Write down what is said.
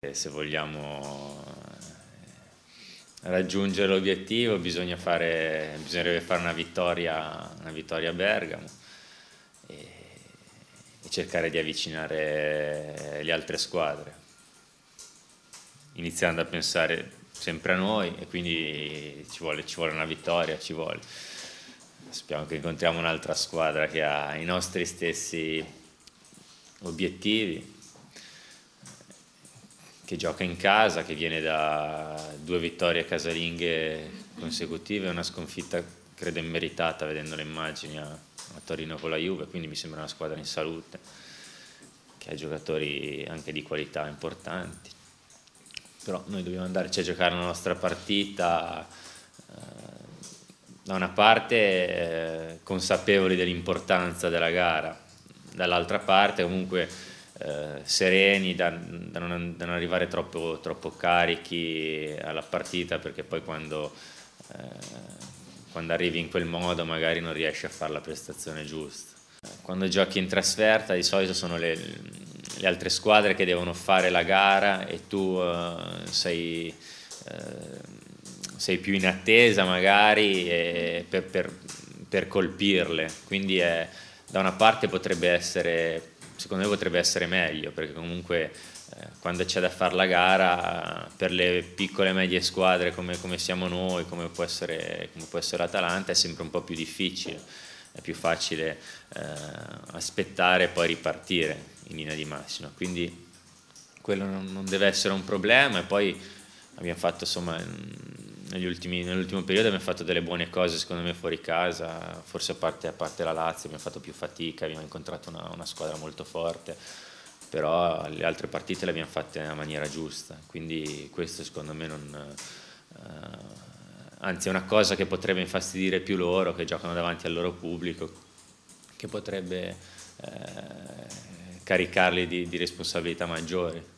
Se vogliamo eh, raggiungere l'obiettivo bisogna fare, bisognerebbe fare una vittoria, una vittoria a Bergamo e, e cercare di avvicinare le altre squadre, iniziando a pensare sempre a noi e quindi ci vuole, ci vuole una vittoria, ci vuole. Speriamo che incontriamo un'altra squadra che ha i nostri stessi obiettivi che gioca in casa, che viene da due vittorie casalinghe consecutive, una sconfitta credo immeritata vedendo le immagini a, a Torino con la Juve, quindi mi sembra una squadra in salute, che ha giocatori anche di qualità importanti. Però noi dobbiamo andarci a giocare la nostra partita eh, da una parte eh, consapevoli dell'importanza della gara, dall'altra parte comunque eh, sereni da, da, non, da, non, arrivare troppo, troppo, carichi alla partita perché poi quando, eh, quando, arrivi in quel modo magari non riesci a fare la prestazione giusta. Quando giochi in trasferta di solito sono le, le altre squadre che devono fare la gara e tu eh, sei, eh, sei, più in attesa magari per, per, per colpirle, quindi è, da una parte potrebbe essere secondo me potrebbe essere meglio perché comunque eh, quando c'è da fare la gara per le piccole e medie squadre come, come siamo noi, come può, essere, come può essere l'Atalanta è sempre un po' più difficile, è più facile eh, aspettare e poi ripartire in linea di massima, quindi quello non, non deve essere un problema e poi abbiamo fatto insomma ultimi, nell'ultimo periodo abbiamo fatto delle buone cose secondo me fuori casa, forse a parte, a parte la Lazio abbiamo fatto più fatica, abbiamo incontrato una, una, squadra molto forte, però le altre partite le abbiamo fatte nella maniera giusta, quindi questo secondo me non... Eh, anzi è una cosa che potrebbe infastidire più loro, che giocano davanti al loro pubblico, che potrebbe eh, caricarli di, di responsabilità maggiori.